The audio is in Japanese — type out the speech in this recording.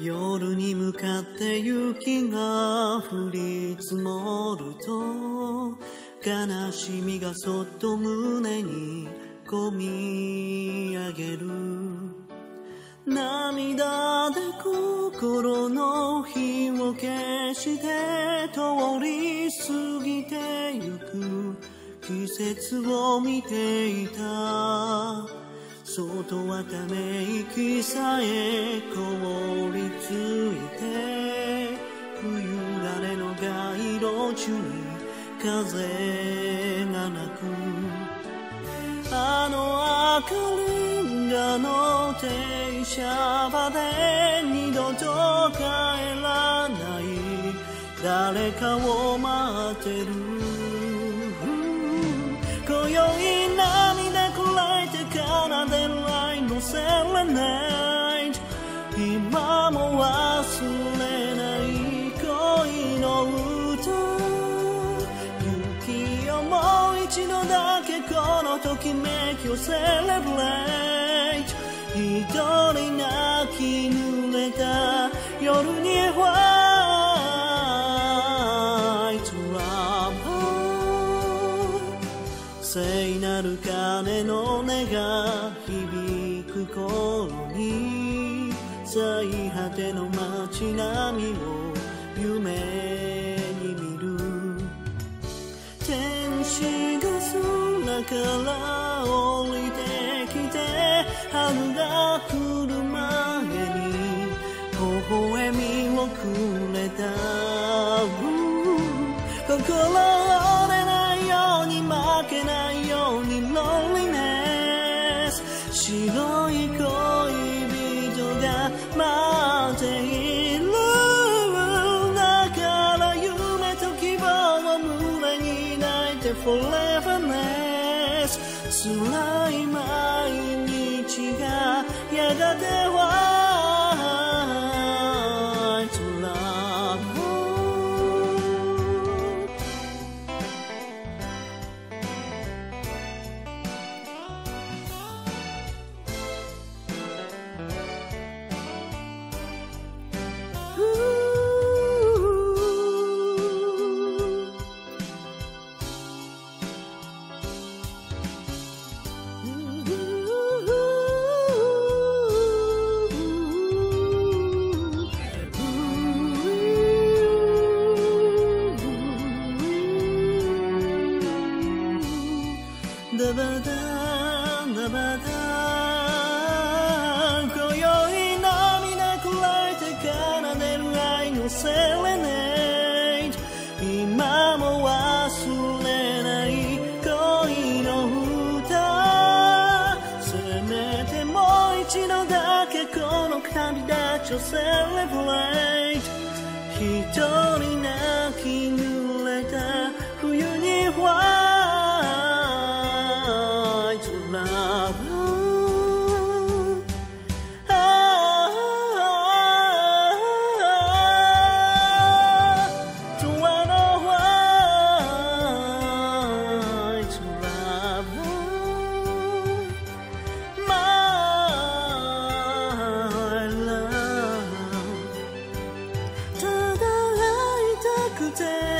夜に向かって雪が降り積もると悲しみがそっと胸にこみ上げる。涙で心の火を消して通り過ぎてゆく。季節を見ていた。外はため息さえ凍りついて冬枯れの街路樹に風がなくあの赤レンガの停車場で二度と帰らない誰かを待ってる今宵一度だけこのときめきをセレブレイト。一人泣き濡れた夜にホワイトラブ聖なる鐘の音が響く頃に最果ての街並みを夢から降りてきて春が来る前に微笑みをくれた。心折れないように負けないようにロンリネス白い恋人が待っている forever now. ら夢と希望を胸に抱いて Foreverness 辛い毎日がやがては White ダバダダバダ今宵涙こらえて奏でる愛のセレネイト今も忘れない恋の歌。せめてもう一度だけこの旅立ちをセレブレイト一人泣き day.